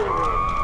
Ugh.